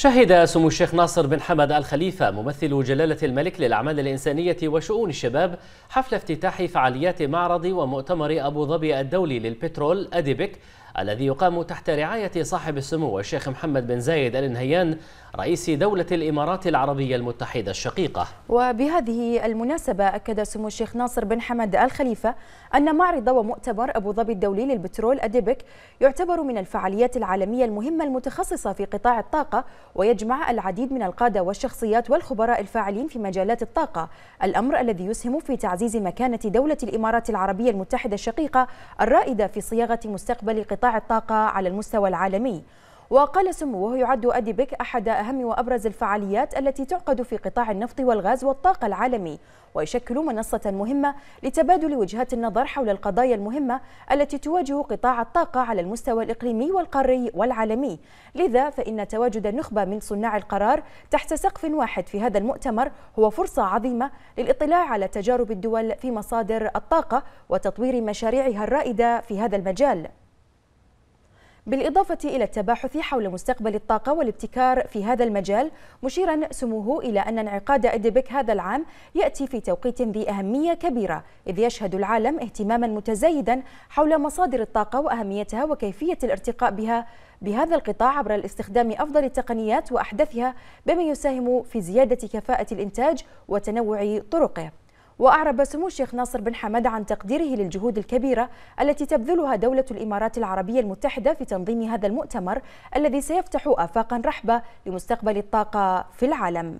شهد سمو الشيخ ناصر بن حمد الخليفة ممثل جلالة الملك للأعمال الإنسانية وشؤون الشباب حفل افتتاح فعاليات معرض ومؤتمر أبو ظبي الدولي للبترول أديبك الذي يقام تحت رعاية صاحب السمو الشيخ محمد بن زايد ال نهيان رئيس دولة الإمارات العربية المتحدة الشقيقة. وبهذه المناسبة أكد سمو الشيخ ناصر بن حمد الخليفة أن معرض ومؤتمر أبو ظبي الدولي للبترول أديبك يعتبر من الفعاليات العالمية المهمة المتخصصة في قطاع الطاقة ويجمع العديد من القادة والشخصيات والخبراء الفاعلين في مجالات الطاقة. الأمر الذي يسهم في تعزيز مكانة دولة الإمارات العربية المتحدة الشقيقة الرائدة في صياغة مستقبل قطاع الطاقة على المستوى العالمي. وقال سموه يعد أديبك أحد أهم وأبرز الفعاليات التي تعقد في قطاع النفط والغاز والطاقة العالمي ويشكل منصة مهمة لتبادل وجهات النظر حول القضايا المهمة التي تواجه قطاع الطاقة على المستوى الإقليمي والقاري والعالمي. لذا فإن تواجد النخبة من صناع القرار تحت سقف واحد في هذا المؤتمر هو فرصة عظيمة للإطلاع على تجارب الدول في مصادر الطاقة وتطوير مشاريعها الرائدة في هذا المجال. بالإضافة إلى التباحث حول مستقبل الطاقة والابتكار في هذا المجال مشيرا سموه إلى أن انعقاد أديبك هذا العام يأتي في توقيت ذي أهمية كبيرة إذ يشهد العالم اهتماما متزايدا حول مصادر الطاقة وأهميتها وكيفية الارتقاء بها. بهذا القطاع عبر الاستخدام أفضل التقنيات وأحدثها بما يساهم في زيادة كفاءة الإنتاج وتنوع طرقه. وأعرب سمو الشيخ ناصر بن حمد عن تقديره للجهود الكبيرة التي تبذلها دولة الإمارات العربية المتحدة في تنظيم هذا المؤتمر الذي سيفتح آفاقا رحبة لمستقبل الطاقة في العالم.